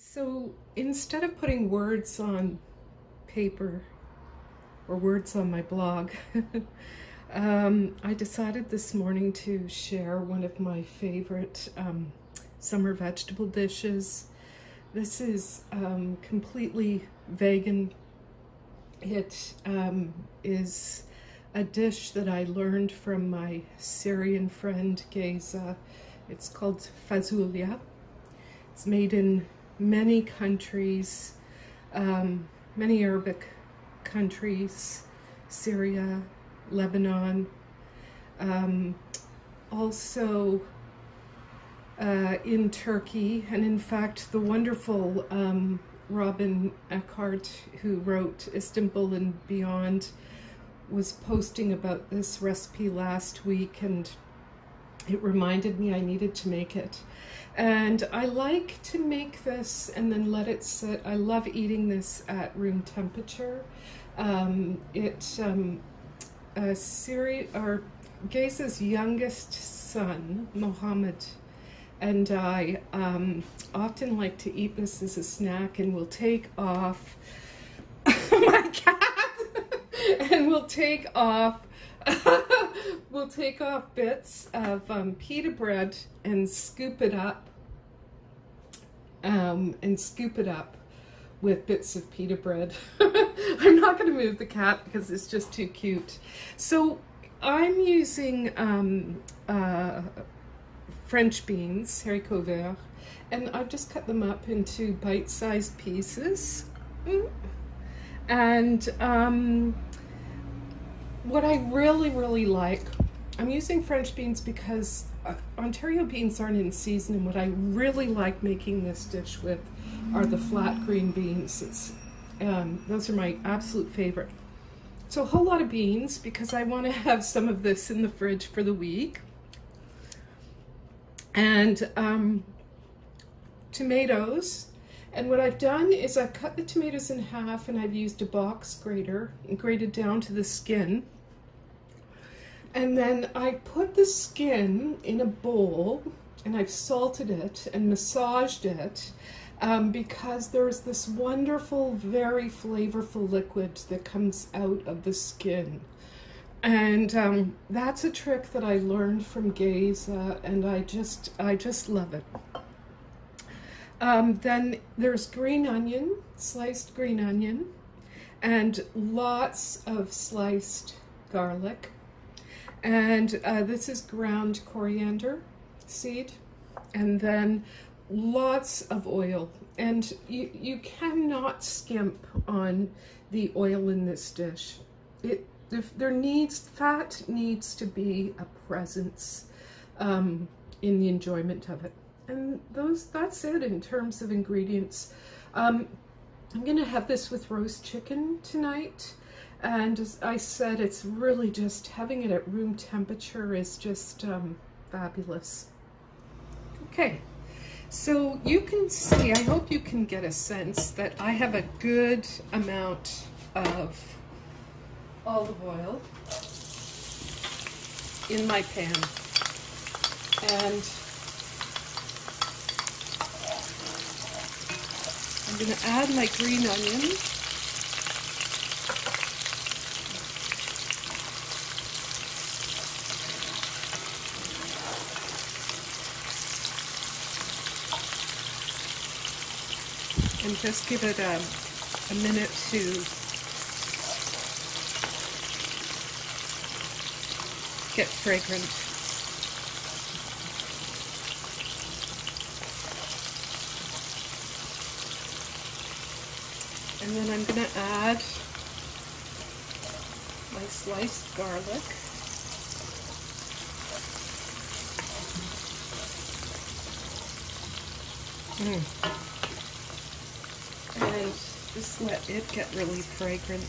So instead of putting words on paper or words on my blog, um, I decided this morning to share one of my favorite um, summer vegetable dishes. This is um, completely vegan. It um, is a dish that I learned from my Syrian friend Geza. It's called fasoulia. It's made in many countries, um, many Arabic countries, Syria, Lebanon, um, also uh, in Turkey, and in fact, the wonderful um, Robyn Eckhardt, who wrote Istanbul and Beyond, was posting about this recipe last week, and it reminded me I needed to make it. And I like to make this and then let it sit. I love eating this at room temperature. Um, it, um, Siri, or Geza's youngest son, Mohammed, and I um, often like to eat this as a snack and we'll take off my cat and we'll take off we'll take off bits of um, pita bread and scoop it up um, and scoop it up with bits of pita bread. I'm not going to move the cat because it's just too cute. So I'm using um, uh, French beans, haricot vert, and I've just cut them up into bite-sized pieces. And um, what I really, really like, I'm using French beans because uh, Ontario beans aren't in season and what I really like making this dish with are the flat green beans. It's, um, those are my absolute favorite. So a whole lot of beans because I want to have some of this in the fridge for the week. And um, tomatoes. And what I've done is I've cut the tomatoes in half and I've used a box grater and grated down to the skin. And then I put the skin in a bowl and I've salted it and massaged it um, because there's this wonderful, very flavorful liquid that comes out of the skin. And um, that's a trick that I learned from Geza and I just, I just love it. Um, then there's green onion, sliced green onion, and lots of sliced garlic. And uh, this is ground coriander seed. And then lots of oil. And you, you cannot skimp on the oil in this dish. It there needs, fat needs to be a presence um, in the enjoyment of it. And those, that's it in terms of ingredients. Um, I'm gonna have this with roast chicken tonight. And as I said, it's really just, having it at room temperature is just um, fabulous. Okay, so you can see, I hope you can get a sense that I have a good amount of olive oil in my pan. And I'm going to add my green onion. And just give it a, a minute to get fragrant. And then I'm going to add my sliced garlic. Mm. Just let it get really fragrant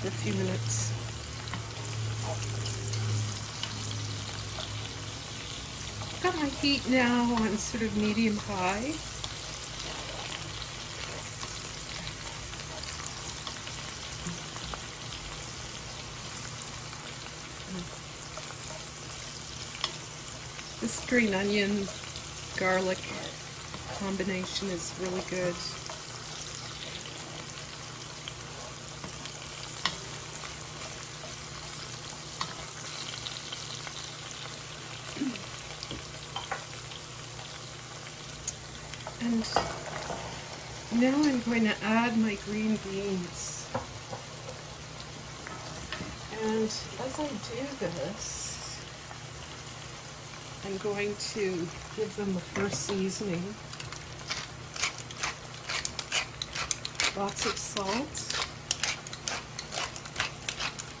for a few minutes. Got my heat now on sort of medium high. This green onion garlic combination is really good. And now I'm going to add my green beans. And as I do this, I'm going to give them a first seasoning. Lots of salt.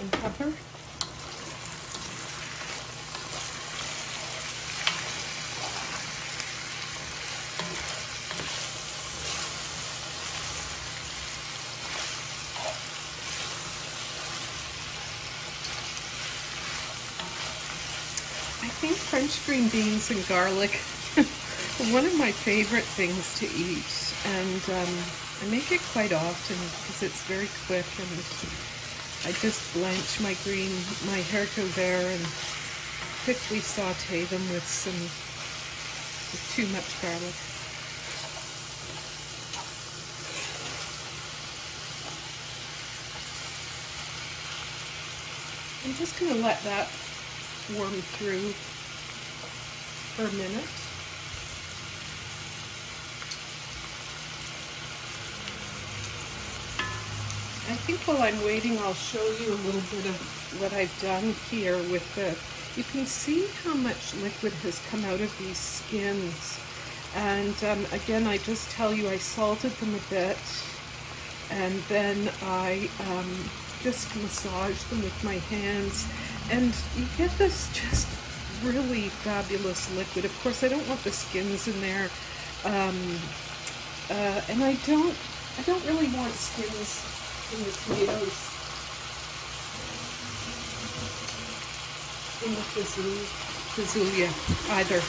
and pepper. I think French green beans and garlic one of my favorite things to eat and um, I make it quite often because it's very quick and I just blanch my green, my haricot vert and quickly saute them with some, with too much garlic. I'm just going to let that warm through for a minute. I think while I'm waiting, I'll show you a little bit of what I've done here with the, you can see how much liquid has come out of these skins. And um, again, I just tell you, I salted them a bit and then I um, just massage them with my hands and you get this just really fabulous liquid. Of course, I don't want the skins in there, um, uh, and I don't, I don't really want skins in the tomatoes, in the fazool, either.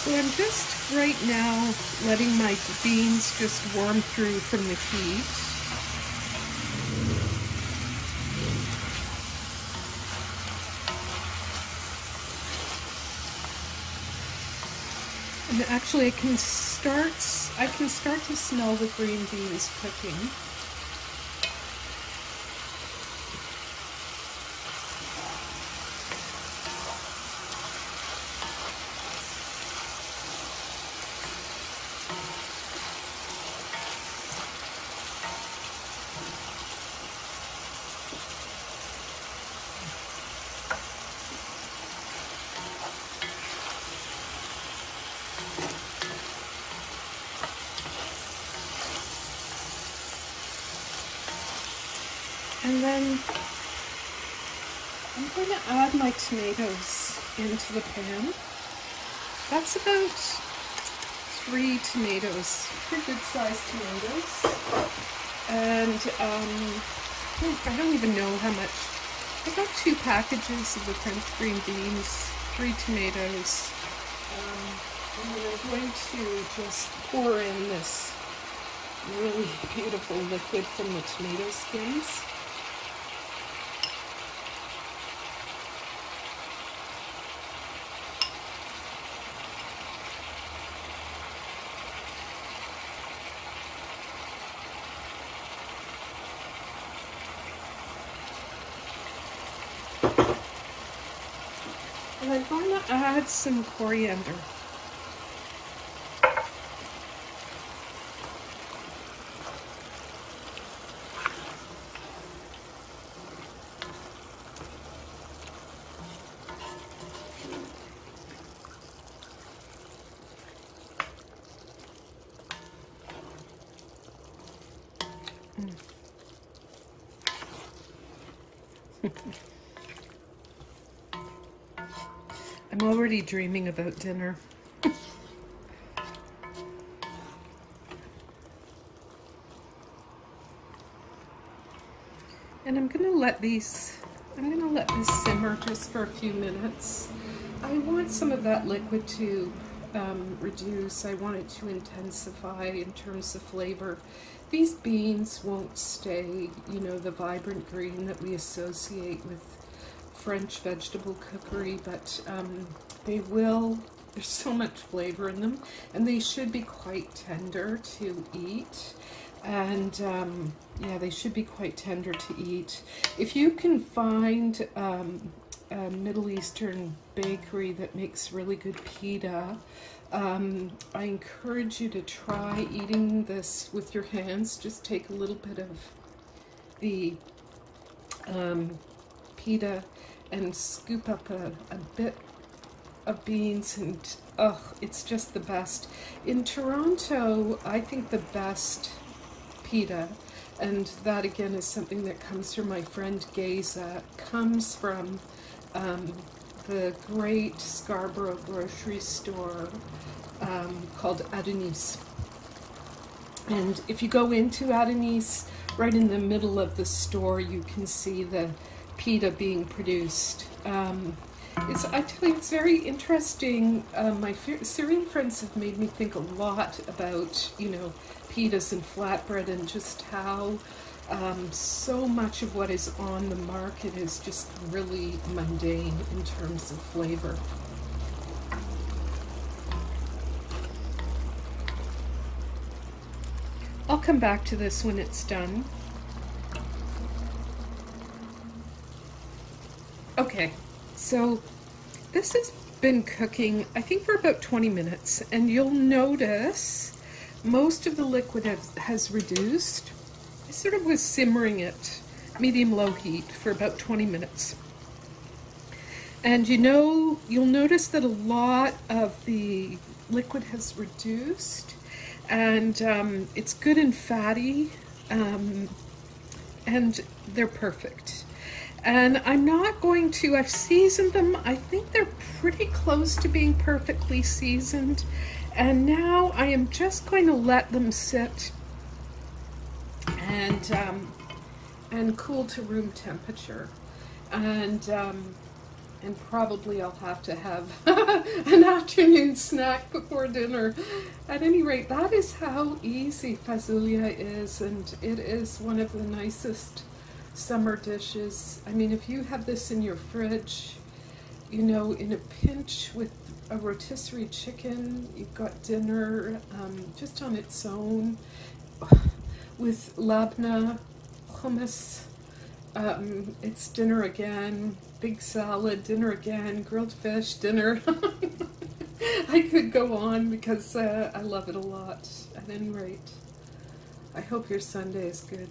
So I'm just right now letting my beans just warm through from the heat. And actually I can start, I can start to smell the green beans cooking. And then I'm going to add my tomatoes into the pan. That's about three tomatoes, pretty good sized tomatoes. And um, I don't even know how much. I got two packages of the French green beans, three tomatoes. Um, and then I'm going to just pour in this really beautiful liquid from the tomato skins. I'm going to add some coriander. I'm already dreaming about dinner. and I'm gonna let these, I'm gonna let this simmer just for a few minutes. I want some of that liquid to um, reduce. I want it to intensify in terms of flavor. These beans won't stay, you know, the vibrant green that we associate with French vegetable cookery, but um, they will, there's so much flavor in them, and they should be quite tender to eat. And um, yeah, they should be quite tender to eat. If you can find um, a Middle Eastern bakery that makes really good pita, um, I encourage you to try eating this with your hands. Just take a little bit of the um, pita and scoop up a, a bit of beans and oh, it's just the best. In Toronto, I think the best pita, and that again is something that comes from my friend Geza, comes from um, the great Scarborough grocery store um, called Adonis. And if you go into Adonis, right in the middle of the store, you can see the pita being produced. Um, it's, I tell you, it's very interesting. Um, my Syrian friends have made me think a lot about, you know, pitas and flatbread and just how um, so much of what is on the market is just really mundane in terms of flavor. I'll come back to this when it's done. Okay, so this has been cooking, I think for about 20 minutes, and you'll notice most of the liquid has, reduced. I sort of was simmering it medium-low heat for about 20 minutes. And you know, you'll notice that a lot of the liquid has reduced and um, it's good and fatty um, and they're perfect. And I'm not going to, I've seasoned them. I think they're pretty close to being perfectly seasoned. And now I am just going to let them sit and, um, and cool to room temperature. And um, and probably I'll have to have an afternoon snack before dinner. At any rate, that is how easy fasoulia is, and it is one of the nicest summer dishes. I mean, if you have this in your fridge, you know, in a pinch with a rotisserie chicken, you've got dinner um, just on its own with labna, hummus, um, it's dinner again, big salad, dinner again, grilled fish, dinner. I could go on because uh, I love it a lot. At any rate, I hope your Sunday is good.